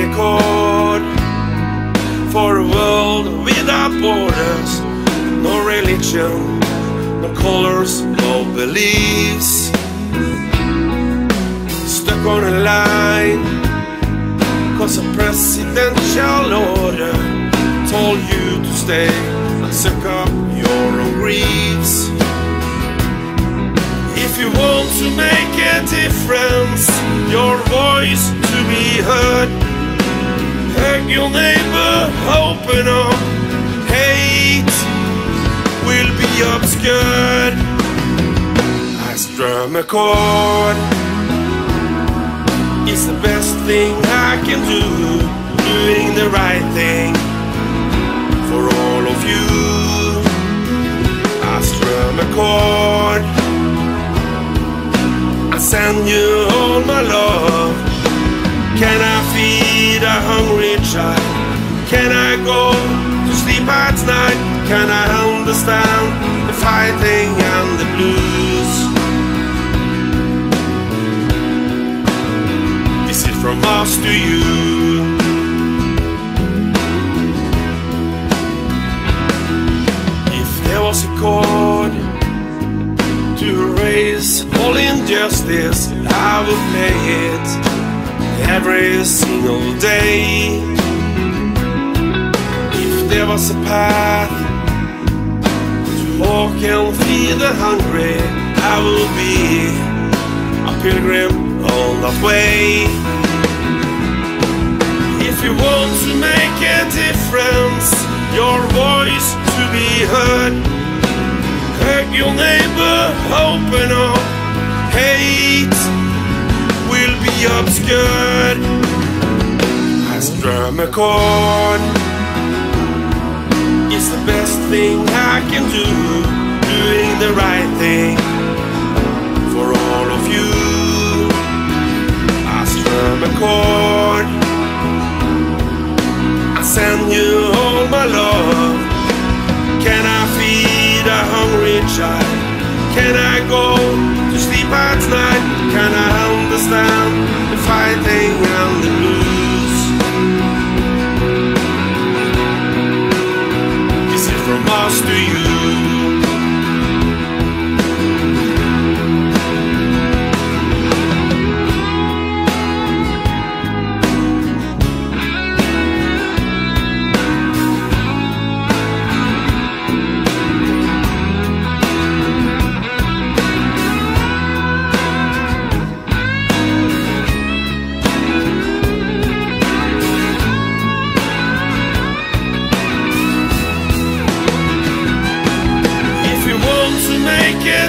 a chord for a world without borders, no religion, no colors, no beliefs. Stuck on a line, cause a presidential order told you to stay and suck up your own griefs. If you want to make a difference, your voice to be heard. Your neighbor, open up. Hate will be obscured. I strum a chord. It's the best thing I can do. Doing the right thing for all of you. I strum a chord. I send you all my love. Can I feed a hungry? Can I go to sleep at night? Can I understand the fighting and the blues? This is from us to you. If there was a chord to erase all injustice, I would play it every single day. There was a path to walk and feed the hungry, I will be a pilgrim on that way. If you want to make a difference, your voice to be heard. Hug your neighbor, open up. Hate will be obscured. I a chord. It's the thing I can do. Doing the right thing for all of you. I strum a chord. I send you all my love. Can I feed a hungry child? Can I go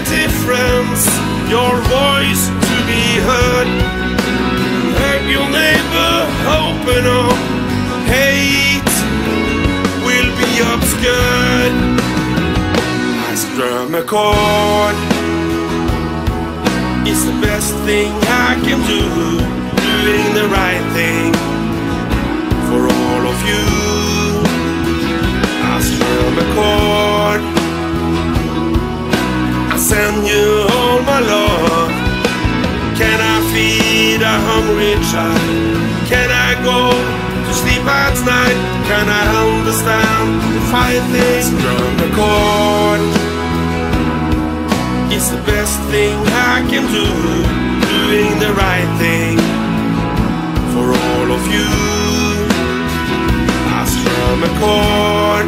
difference, your voice to be heard. Hug your neighbor, open up. Hate will be obscured. I strum a chord. It's the best thing I can do. Doing the right thing a hungry child? Can I go to sleep at night? Can I understand the fighting? from the chord. It's the best thing I can do. Doing the right thing for all of you. I strum a chord.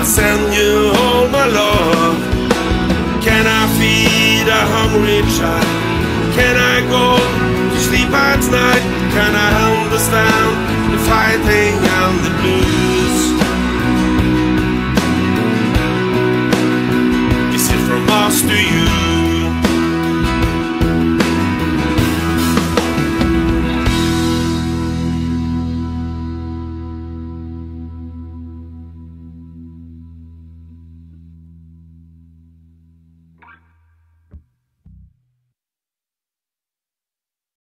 I send you all my love. Can I feed a hungry child? Can I go to sleep at night? Can I